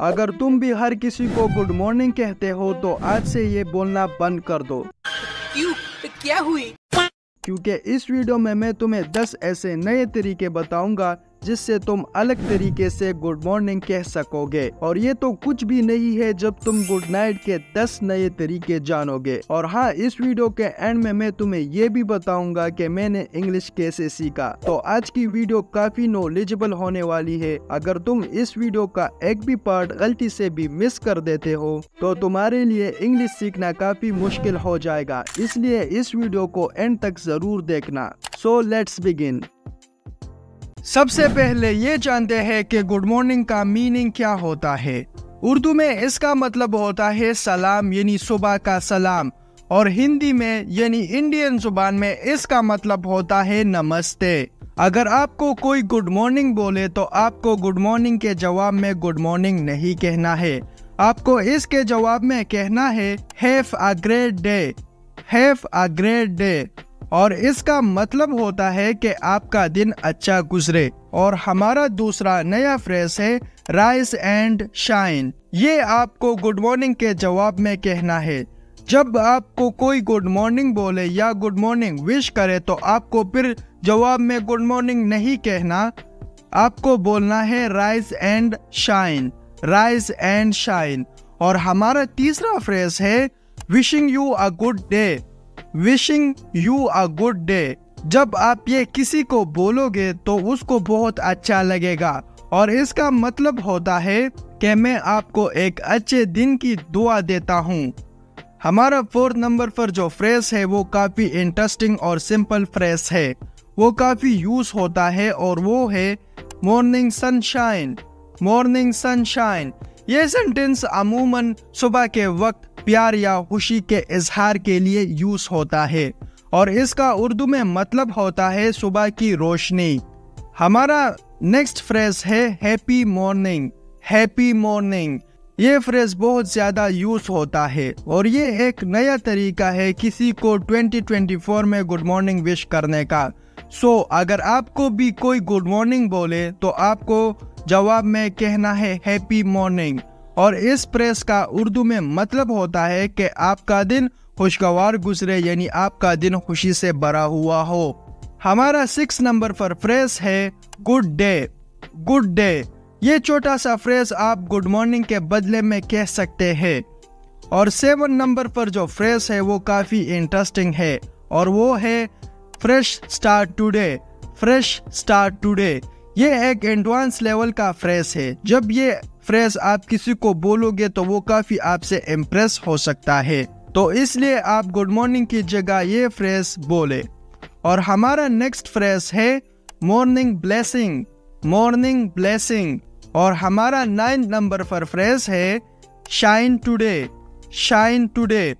अगर तुम भी हर किसी को गुड मॉर्निंग कहते हो तो आज से ये बोलना बंद कर दो। क्यों? क्या हुई? क्योंकि इस वीडियो में मैं तुम्हें 10 ऐसे नए तरीके बताऊँगा जिससे तुम अलग तरीके से गुड मॉर्निंग कह सकोगे। और ये तो कुछ भी नहीं है जब तुम गुड नाइट के 10 नए तरीके जानोगे। और हाँ इस वीडियो के एंड में मैं तुम्हें ये भी बताऊँगा कि मैंने इंग्लिश कैसे सीखा। तो आज की वीडियो काफ़ी नॉलेजेबल होने वाली है। अगर तुम इस वीडियो का एक भी पार्ट गलती से भी मिस कर देते हो तो तुम्हारे लिए इंग्लिश सीखना काफ़ी मुश्किल हो जाएगा। इसलिए इस वीडियो को एंड तक ज़रूर देखना। सो लेट्स बिगिन सबसे पहले ये जानते हैं कि गुड मॉर्निंग का मीनिंग क्या होता है। उर्दू में इसका मतलब होता है सलाम, यानी सुबह का सलाम, और हिंदी में, यानी इंडियन ज़ुबान में इसका मतलब होता है नमस्ते। अगर आपको कोई गुड मॉर्निंग बोले तो आपको गुड मॉर्निंग के जवाब में गुड मॉर्निंग नहीं कहना है। आपको इसके जवाब में कहना है, have a great day, have a great day. और इसका मतलब होता है कि आपका दिन अच्छा गुजरे और हमारा दूसरा नया फ्रेज है राइस एंड शाइन ये आपको गुड मॉर्निंग के जवाब में कहना है। जब आपको कोई गुड मॉर्निंग बोले या गुड मॉर्निंग विश करे तो आपको फिर जवाब में गुड मॉर्निंग नहीं कहना। आपको बोलना है rise and shine rise and shine और हमारा तीसरा फ्रेज है wishing you a good day wishing you a good day जब आप ये किसी को बोलोगे तो उसको बहुत अच्छा लगेगा। और इसका मतलब होता है कि मैं आपको एक अच्छे दिन की दुआ देता हूँ। हमारा फोर्थ नंबर पर जो फ्रेज है, वो काफ़ी इंटरेस्टिंग और सिंपल फ्रेज है। वो काफ़ी यूज़ होता है और वो है मॉर्निंग सनशाइन मॉर्निंग सनशाइन ये सेंटेंस अमूमन सुबह के वक्त प्यार या खुशी के इजहार के लिए यूज़ होता है और इसका उर्दू में मतलब होता है सुबह की रोशनी। हमारा नेक्स्ट फ्रेज है हैप्पी मॉर्निंग हैप्पी मॉर्निंग ये फ्रेज बहुत ज़्यादा यूज़ होता है और ये एक नया तरीका है किसी को 2024 में गुड मॉर्निंग विश करने का। सो so, अगर आपको भी कोई गुड मॉर्निंग बोले तो आपको जवाब में कहना है हैप्पी मॉर्निंग और इस प्रेस का उर्दू में मतलब होता है कि आपका दिन खुशगवार गुजरे, यानी आपका दिन खुशी से भरा हुआ हो। हमारा सिक्स नंबर पर फ्रेस है गुड डे गुड डे ये छोटा सा फ्रेज आप गुड मॉर्निंग के बदले में कह सकते हैं। और सेवन नंबर पर जो फ्रेज है, वो काफ़ी इंटरेस्टिंग है, और वो है fresh start today fresh start today ये एक एडवांस लेवल का फ्रेज है। जब ये फ्रेज आप किसी को बोलोगे तो वो काफ़ी आपसे इम्प्रेस हो सकता है। तो इसलिए आप गुड मॉर्निंग की जगह ये फ्रेज बोले। और हमारा नेक्स्ट फ्रेज है मॉर्निंग ब्लेसिंग मॉर्निंग ब्लेसिंग और हमारा नाइन नंबर पर फ्रेज है shine today shine today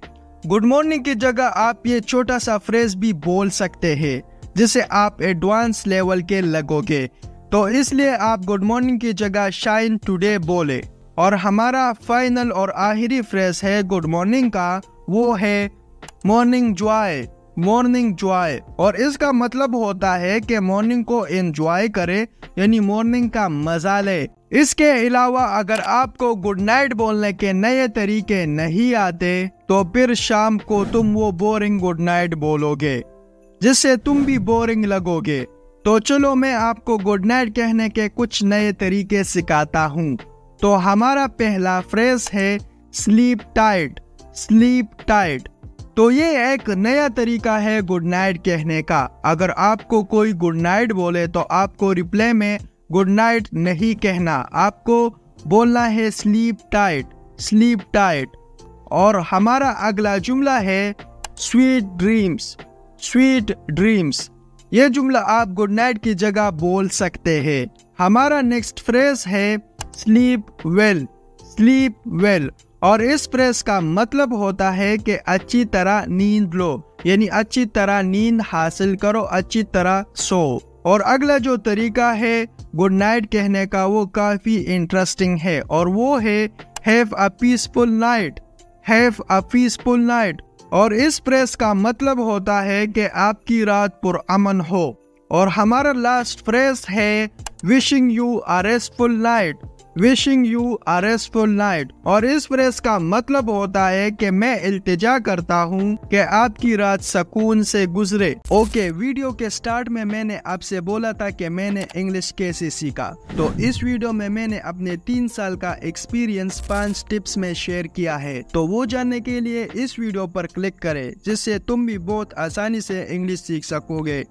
good morning की जगह आप ये छोटा सा फ्रेज भी बोल सकते हैं, जिसे आप एडवांस लेवल के लगोगे। तो इसलिए आप गुड मॉर्निंग की जगह शाइन टुडे बोले। और हमारा फाइनल और आखिरी फ्रेज है गुड मॉर्निंग का, वो है मॉर्निंग जॉय मॉर्निंग जॉय और इसका मतलब होता है कि मॉर्निंग को एंजॉय करे, यानी मॉर्निंग का मज़ा ले। इसके अलावा अगर आपको गुड नाइट बोलने के नए तरीके नहीं आते तो फिर शाम को तुम वो बोरिंग गुड नाइट बोलोगे, जिससे तुम भी बोरिंग लगोगे। तो चलो मैं आपको गुड नाइट कहने के कुछ नए तरीके सिखाता हूँ। तो हमारा पहला फ्रेज है, स्लीप टाइट स्लीप टाइट। तो ये एक नया तरीका है गुड नाइट कहने का। अगर आपको कोई गुड नाइट बोले तो आपको रिप्लाई में गुड नाइट नहीं कहना। आपको बोलना है, स्लीप टाइट स्लीप टाइट। और हमारा अगला जुमला है, स्वीट ड्रीम्स स्वीट ड्रीम्स। ये जुमला आप गुड नाइट की जगह बोल सकते हैं। हमारा नेक्स्ट फ्रेज है स्लीप वेल स्लीप वेल और इस फ्रेज का मतलब होता है कि अच्छी तरह नींद लो, यानी अच्छी तरह नींद हासिल करो, अच्छी तरह सो। और अगला जो तरीका है, गुड नाइट कहने का, वो काफ़ी इंटरेस्टिंग है। और वो है have a peaceful night have a peaceful night और इस प्रेस का मतलब होता है कि आपकी रात पुरअमन हो। और हमारा लास्ट फ्रेस है wishing you a restful night wishing you a restful night और इस फ्रेज का मतलब होता है कि मैं इल्तिजा करता हूँ कि आपकी रात सुकून से गुजरे। ओके, वीडियो के स्टार्ट में मैंने आपसे बोला था कि मैंने इंग्लिश कैसे सीखा। तो इस वीडियो में मैंने अपने तीन साल का एक्सपीरियंस पाँच टिप्स में शेयर किया है। तो वो जानने के लिए इस वीडियो पर क्लिक करें, जिससे तुम भी बहुत आसानी से इंग्लिश सीख सकोगे।